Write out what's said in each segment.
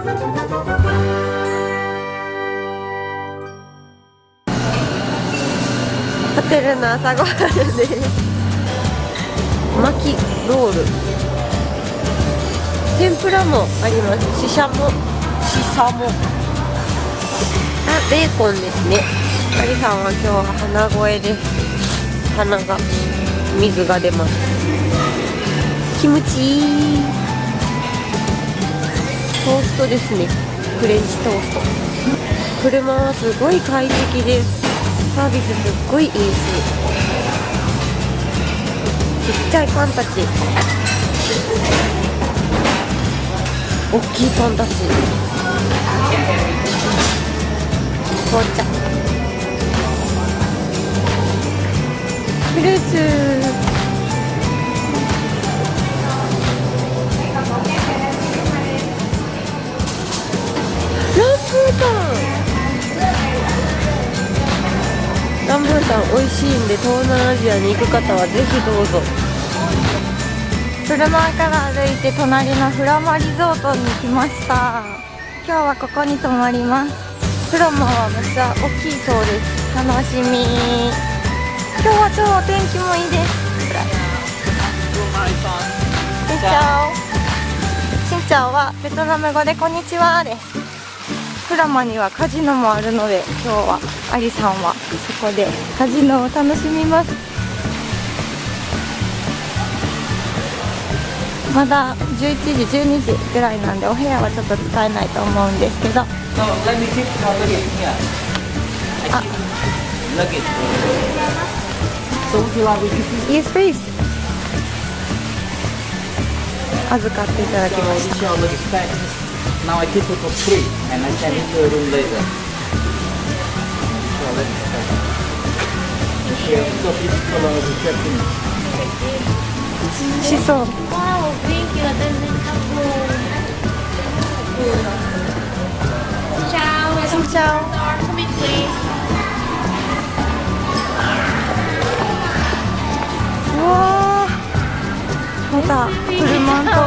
ホテルの朝ごはんです巻きロール。天ぷらもあります。ししゃも。しさも。あベーコンですね。ありさんは今日は鼻声で。す鼻が水が出ます。キムチトーストですね。フレンチトースト。車はすごい快適です。サービスすっごいいいし。ちっちゃいパンたち。大きいパンたち。紅茶。ータンで東南アジアに行く方はぜひどうぞ。車から歩いて隣のフラマリゾートに来ました。今日はここに泊まります。フラマはめっちゃ大きいそうです。楽しみ。今日は超お天気もいいです。シンチャオシンチャオはベトナム語でこんにちはです鞍馬にはカジノもあるので今日はアリさんはそこでカジノを楽しみます。まだ11時12時ぐらいなんでお部屋はちょっと使えないと思うんですけど。預かっていただきました。Now I keep it for free and I send it to your room later. So let me check. Okay, so please follow the check-in. たしそうわお雰囲気が全然違う。Ciao, シンチャオ Star, come in please. うわーまた車と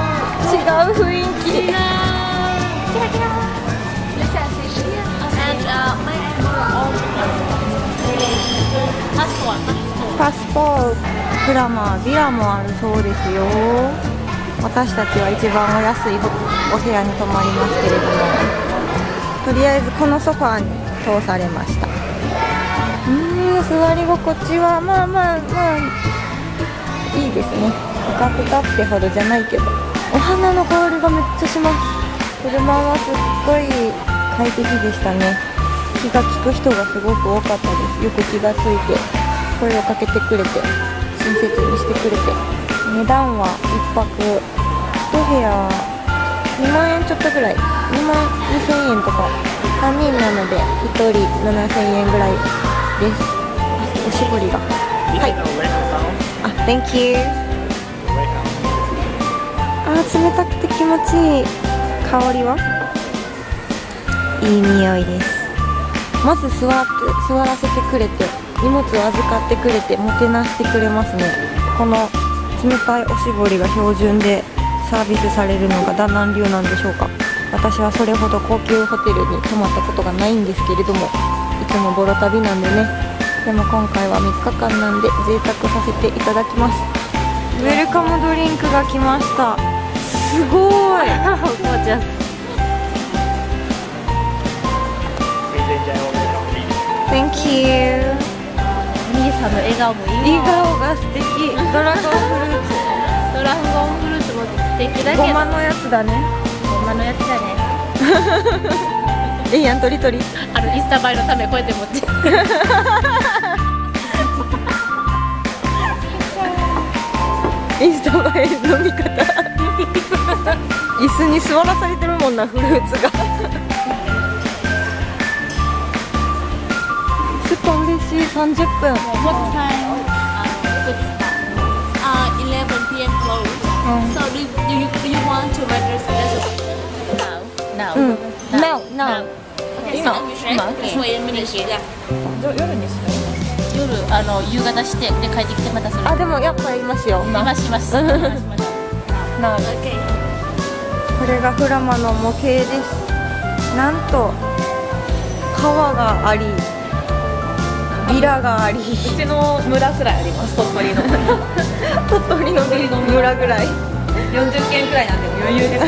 違う雰囲気パスポートプラマービラもあるそうですよ。私たちは一番お安いお部屋に泊まりますけれども。とりあえずこのソファーに通されました。うーん座り心地はまあまあまあいいですね。ぷかぷかってほどじゃないけど。お花の香りがめっちゃします。車はすっごい快適でしたね。気が利く人がすごく多かったです。よく気がついて声をかけてくれて親切にしてくれて。値段は1泊1部屋2万円ちょっとぐらい。2万2000円とか。3人なので1人7000円ぐらいです。あおしぼりが。はい。あ Thank you あー冷たくて気持ちいい香りは？いい匂いです。まず座って座らせてくれて荷物を預かってくれてもてなしてくれますね。この冷たいおしぼりが標準でサービスされるのがダナン流なんでしょうか。私はそれほど高級ホテルに泊まったことがないんですけれどもいつもボロ旅なんでね。でも今回は3日間なんで贅沢させていただきます。ウェルカムドリンクが来ましたすごい。お母ちゃん Thank you. お兄さんの笑顔もいい笑顔が素敵。ドラゴンフルーツ。ドラゴンフルーツも素敵だけど。ごまのやつだね。ごまのやつだね。ええやんとりとりあのインスタ映えのためこうやって持って。インスタ映え飲み方椅子に座らされてるもんなフルーツがすっごい嬉しい30分 What time uh, good start? Uh, 11 p.m. close. Mm. So do, do you do you want to register now? Now. Mm. Now. Now, now. Okay, 今 so should 今 okay. wait a minute. Yeah. 夜にしよ夜あの夕方してで帰ってきてまたする。あでもやっぱやりますよ今します。今します。な Okay. これがフラマの模型です。なんと川がありビラがあり。うちの村くらいあります。鳥取の鳥取の村ぐらい。40軒くらいなんで余裕です